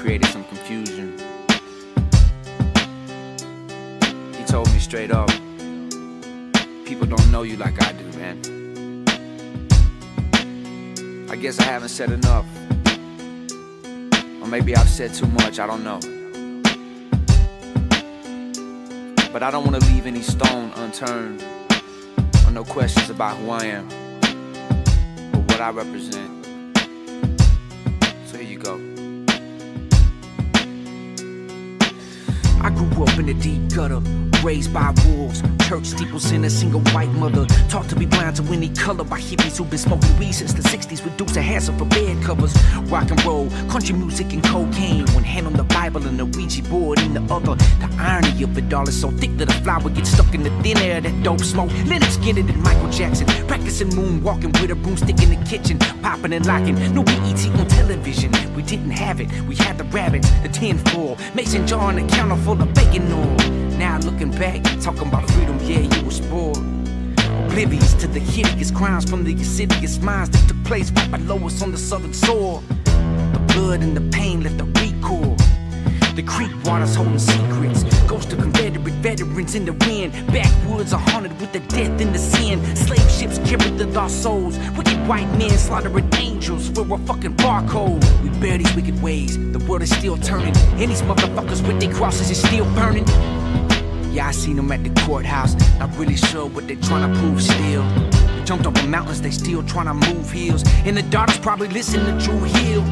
created some confusion. He told me straight up, people don't know you like I do, man. I guess I haven't said enough. Or maybe I've said too much, I don't know. But I don't want to leave any stone unturned or no questions about who I am or what I represent. So here you go. Grew up in the deep gutter, raised by wolves. Church steeples in a single white mother. Taught to be blind to any color by hippies who've been smoking weed since the 60s with dukes and Hazzard for bed covers. Rock and roll, country music and cocaine. One hand on the Bible and the Ouija board in the other. The irony of it all is so thick that a flower gets stuck in the thin air that dope smoke. Lynyrd Skynyrd and Michael Jackson. Practicing moonwalking with a broomstick in the kitchen. Popping and locking. No BET on television. We didn't have it. We had the rabbits, the tin foil. Mason jar and a counter full of bacon oil. Now looking back, talking about freedom, yeah, you were spoiled. Oblivious to the hideous crimes from the insidious minds that took place right below us on the southern soil. The blood and the pain left a recoil. The creek waters holding secrets. Ghosts of Confederate veterans in the wind. Backwoods are haunted with the death and the sin. Slave ships carried the lost souls. Wicked white men slaughtering angels for a fucking barcode. We bear these wicked ways. The world is still turning. And these motherfuckers with their crosses is still burning. Yeah, I seen them at the courthouse. Not really sure what they trying to prove still. Jumped over mountains, they still trying to move hills. And the daughters probably listen to Dru Hill.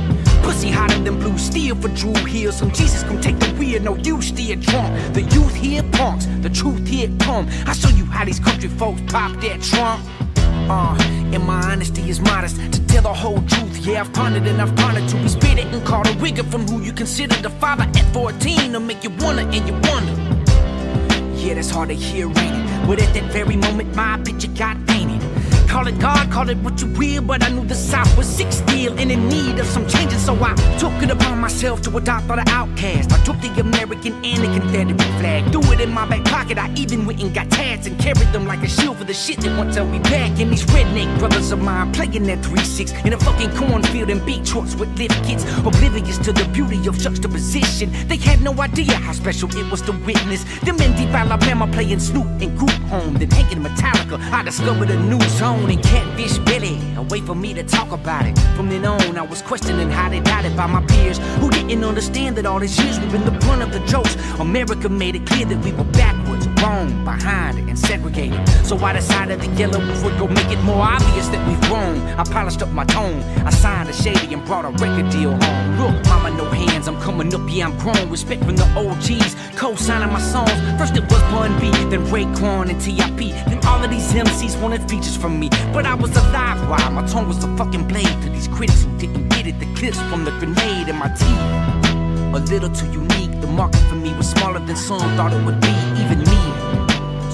Pussy hotter than blue steel for Dru Hill. Some Jesus come take the wheel, no you steer drunk. The youth here punks, the truth here come. I show you how these country folks pop that trunk. Uh, and my honesty is modest to tell the whole truth. Yeah, I've pondered and I've pondered to be it and called a rigger from who you consider the father at 14 to make you wonder and you wonder. Yeah, that's hard to hear, ain't it? But at that very moment, my picture got painted. Call it God, call it what you will, but I knew the South was sick still and in need of some changes, so I took it upon myself to adopt all the outcasts. I took the American and the Confederate flag, threw it in my back pocket. I even went and got tats and carried them like a shield for the shit that won't tell me back. And these redneck brothers of mine playing that 3-6 in a fucking cornfield and beat trucks with lift kits, oblivious to the beauty of juxtaposition. They had no idea how special it was to witness them in deep Alabama playing Snoop and Group Home, then hanging Metallica. I discovered a new zone in Catfish Billy. A way for me to talk about it. From then on, I was questioning how they it by my peers who didn't understand that all these years we've been the brunt of the jokes. America made it clear that we were backwards, wrong, behind, and segregated. So I decided the yellow would go make it more obvious that we've grown. I polished up my tone. I signed a shady and brought a record deal home. Look, mama, no hands. I'm coming up, yeah, I'm grown. Respect from the OGs, co-signing my songs. First it was Bun B, then Raekwon and T.I.P. Then all of these MCs wanted features from me. But I was alive while my tongue was a fucking blade to these critics who didn't get it. The clips from the grenade in my teeth. A little too unique. The market for me was smaller than some thought it would be, even me.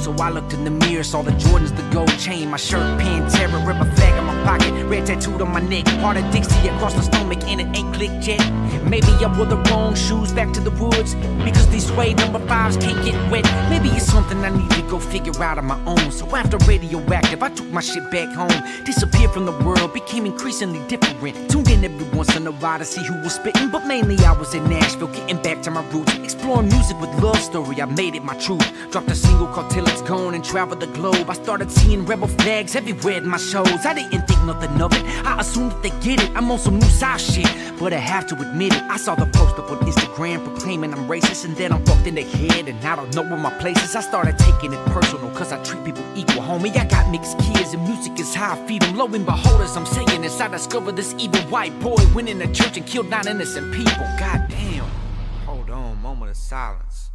So I looked in the mirror, saw the Jordans, the gold chain, my shirt, pin, terror, rubber flag in my pocket, red tattooed on my neck, heart of Dixie across the stomach, and it ain't clicked yet. Maybe I wore the wrong shoes back to the woods, because these suede number fives can't get wet. Maybe it's something I need to go figure out on my own. So after radioactive, I took my shit back home, disappeared from the world, became increasingly different. Tuned in every once in a while to see who was spitting, but mainly I was in Nashville, getting back to my roots, exploring music with love story. I made it my truth. Dropped a single called Till Gone and traveled the globe. I started seeing rebel flags everywhere in my shows. I didn't think nothing of it. I assumed that they get it. I'm on some new South shit, but I have to admit it. I saw the post up on Instagram proclaiming I'm racist, and then I'm fucked in the head, and I don't know where my place is. I started taking it personal, cause I treat people equal, homie. I got mixed kids, and music is how I feed them. Lo and behold, as I'm saying this, I discovered this evil white boy went in a church and killed nine innocent people. God damn. Hold on, moment of silence.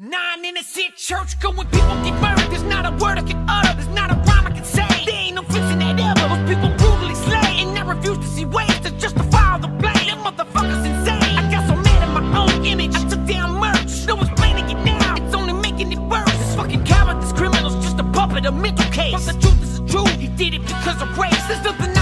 Nine innocent church, going people get murdered. There's not a word I can utter, there's not a rhyme I can say. There ain't no fixing that ever. Those people brutally slay, and I refuse to see ways to justify the blame. Them motherfuckers insane. I got so mad at my own image. I took down merch. No one's planning it now. It's only making it worse. This fucking coward, this criminal's just a puppet, a mental case. But the truth is the truth. He did it because of race. There's nothing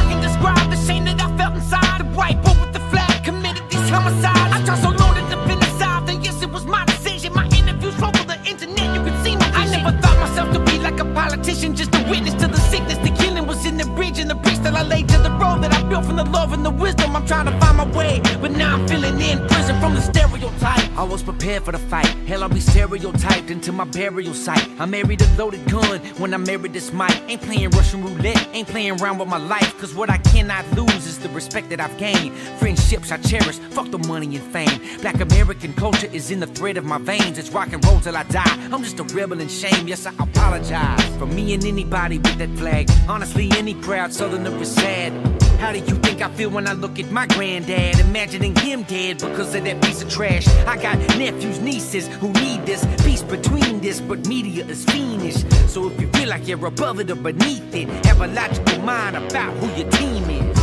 was prepared for the fight. Hell, I'll be stereotyped into my burial site. I married a loaded gun when I married this mic. Ain't playing Russian roulette, ain't playing around with my life. Cause what I cannot lose is the respect that I've gained. Friendships I cherish, fuck the money and fame. Black American culture is in the thread of my veins. It's rock and roll till I die. I'm just a rebel in shame, yes, I apologize. For me and anybody with that flag. Honestly, any proud southerner is sad. How do you think I feel when I look at my granddad? Imagining him dead because of that piece of trash. I got nephews, nieces who need this peace between this, but media is fiendish. So if you feel like you're above it or beneath it, have a logical mind about who your team is.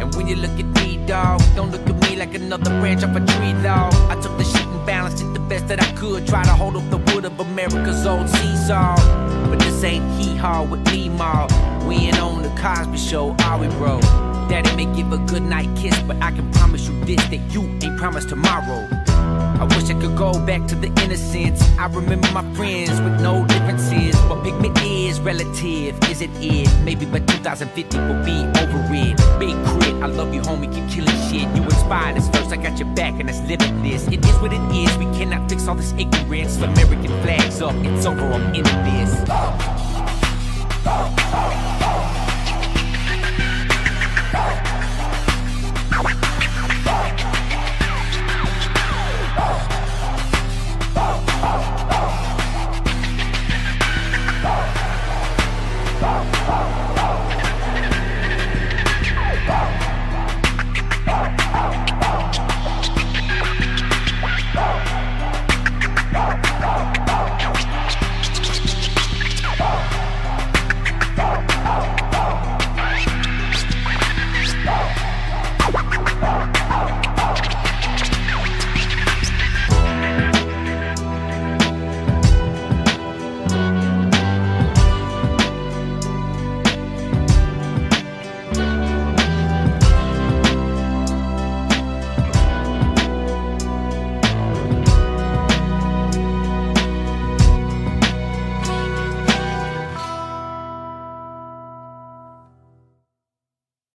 And when you look at me, dog, don't look at me like another branch off a tree, dog. I took the shit balanced it the best that I could. Try to hold up the wood of America's old seesaw. But this ain't hee haw with me, ma. We ain't on the Cosby Show, are we, bro? Daddy may give a good night kiss, but I can promise you this that you ain't promised tomorrow. I wish I could go back to the innocence. I remember my friends with no differences. What pigment is relative, is it it? Maybe by 2050 we'll be over it. Big KRIT, I love you, homie, keep killing shit. You inspired us first, I got your back, and it's limitless. It is what it is, we cannot fix all this ignorance. American flags up, it's over, I'm into this.